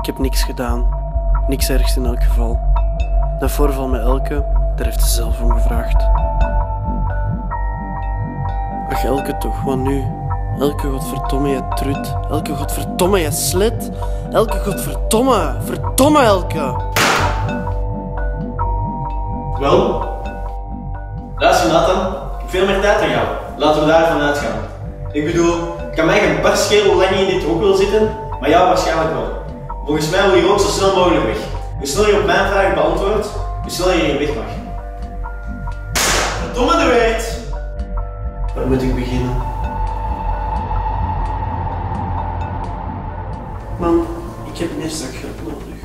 Ik heb niks gedaan. Niks ergs in elk geval. Dat voorval met Elke, daar heeft ze zelf om gevraagd. Ach, Elke toch, wat nu? Elke godverdomme, je trut. Elke godverdomme, je slet. Elke godverdomme. Verdomme, Elke. Wel? Luister heb veel meer tijd dan jou. Laten we daarvan uitgaan. Ik bedoel, ik kan mij geen barscheel lang in dit hok wil zitten, maar jou waarschijnlijk wel. Volgens mij wil je ook zo snel mogelijk weg. Hoe sneller je op mijn vraag beantwoordt, hoe sneller je hier weg mag. Verdomme de weet! Waar moet ik beginnen? Man, ik heb meer zakgeld nodig.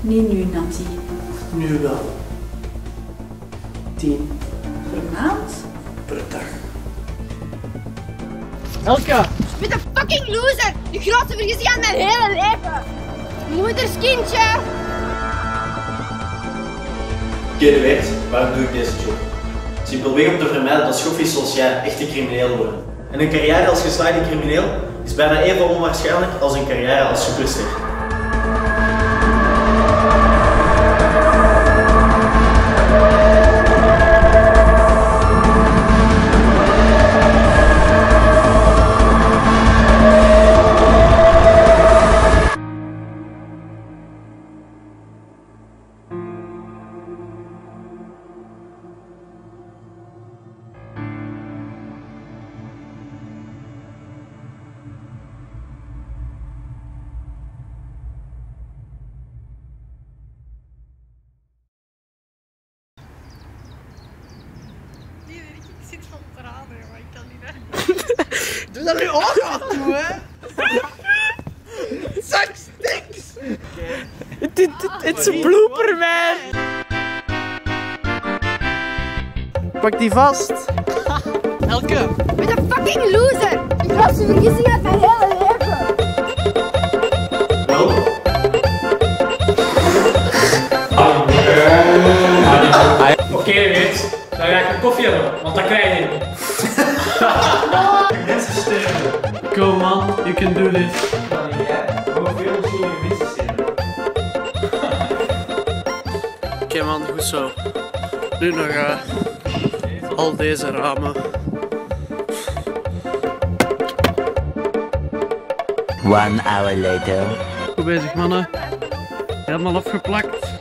Niet nu, Nancy. Nu wel. Tien Per maand? per dag. Elke! Met een fucking loser! De grootste vergissing aan mijn hele leven! Moederskindje! De weet, waarom doe ik deze job? Simpelweg om te vermijden dat schoffies zoals jij echte crimineel worden. En een carrière als geslaagde crimineel is bijna even onwaarschijnlijk als een carrière als superster. Tranen, maar ik kan niet weg. Doe dat nu ook aan toe, hè? Zak stinks! It's a blooper, man! Pak die vast. Elke. Met een fucking loser! De grootste vergissing uit mijn Dan ga ik een koffie hebben, want dat krijg je niet. Mensen sterven. Go man, you can do this. Hoeveel zullen je mensen sterven? Oké man, goed zo. Nu nog eh, al deze ramen. One hour later. Goed bezig mannen. Helemaal afgeplakt.